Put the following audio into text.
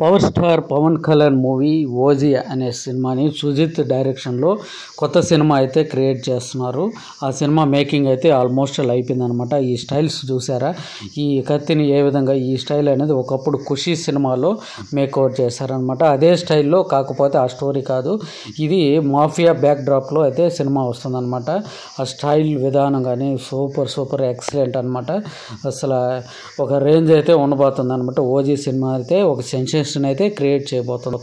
Power star Pawan Kalyan movie OG అనే సినిమాని సుజిత్ డైరెక్షన్లో కొత్త సినిమా అయితే క్రియేట్ చేస్తున్నారు. ఆ సినిమా మేకింగ్ అయితే ఆల్మోస్ట్ అయిపోయిందనమాట ఈ స్టైల్స్ చూసారా? ఈ కత్తిని ఏ విధంగా ఈ స్టైల్ అనేది ఒకప్పుడు ఖుషి సినిమాలో మేకౌట్ చేశారనమాట అదే స్టైల్లో కాకపోతే ఆ స్టోరీ కాదు. ఇది మాఫియా బ్యాక్ డ్రాప్లో అయితే సినిమా వస్తుందన్నమాట. ఆ స్టైల్ విధానం కానీ సూపర్ సూపర్ ఎక్సలెంట్ అనమాట అసలు ఒక రేంజ్ అయితే ఉండబోతుంది అనమాట ఓజీ సినిమా అయితే ఒక సెన్సేషన్ అయితే క్రియేట్ చేయబోతుంది